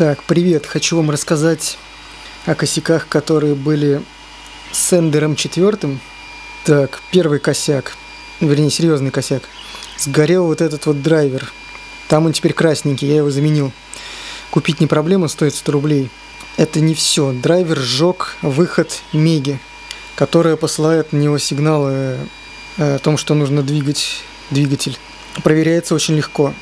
Так, привет. Хочу вам рассказать о косяках, которые были с Эндером четвертым. Так, первый косяк, вернее, серьезный косяк. Сгорел вот этот вот драйвер. Там он теперь красненький, я его заменил. Купить не проблема, стоит 100 рублей. Это не все. Драйвер сжег выход Меги, которая посылает на него сигналы э, о том, что нужно двигать двигатель. Проверяется очень легко.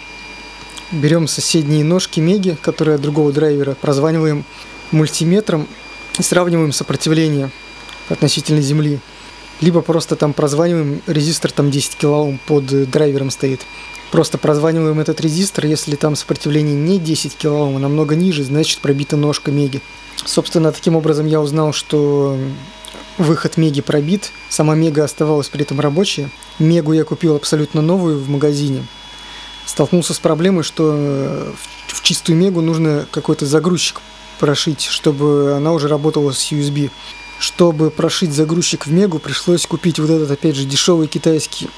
Берем соседние ножки Меги, которые от другого драйвера, прозваниваем мультиметром и сравниваем сопротивление относительно Земли. Либо просто там прозваниваем, резистор там 10 кОм под драйвером стоит. Просто прозваниваем этот резистор, если там сопротивление не 10 кОм, а намного ниже, значит пробита ножка Меги. Собственно, таким образом я узнал, что выход Меги пробит, сама Мега оставалась при этом рабочая. Мегу я купил абсолютно новую в магазине, столкнулся с проблемой, что э, в чистую мегу нужно какой-то загрузчик прошить, чтобы она уже работала с USB. Чтобы прошить загрузчик в мегу, пришлось купить вот этот, опять же, дешевый китайский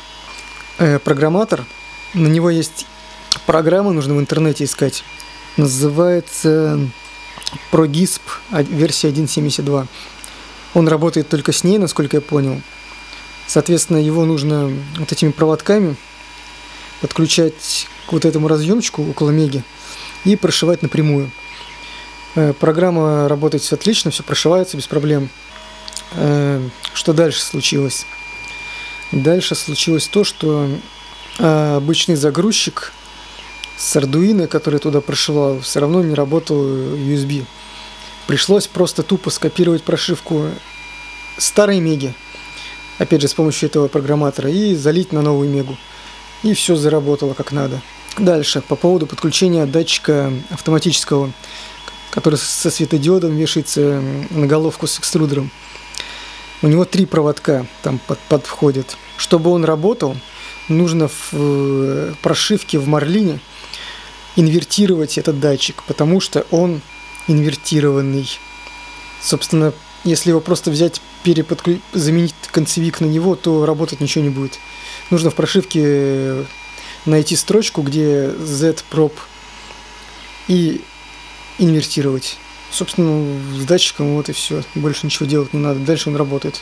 э, программатор. На него есть программа, нужно в интернете искать. Называется ProGisp версия 1.72. Он работает только с ней, насколько я понял. Соответственно, его нужно вот этими проводками подключать к вот этому разъемчику около меги и прошивать напрямую. Э, программа работает все отлично, все прошивается без проблем. Э, что дальше случилось? Дальше случилось то, что э, обычный загрузчик с Arduino, который туда прошивал, все равно не работал USB. Пришлось просто тупо скопировать прошивку старой меги, опять же с помощью этого программатора, и залить на новую мегу и все заработало как надо. Дальше, по поводу подключения датчика автоматического, который со светодиодом вешается на головку с экструдером. У него три проводка там под, подходят. Чтобы он работал, нужно в э, прошивке в Марлине инвертировать этот датчик, потому что он инвертированный. Собственно, если его просто взять, переподклю... заменить концевик на него, то работать ничего не будет. Нужно в прошивке найти строчку, где Z-prop и инвертировать. Собственно, с датчиком вот и все. Больше ничего делать не надо. Дальше он работает.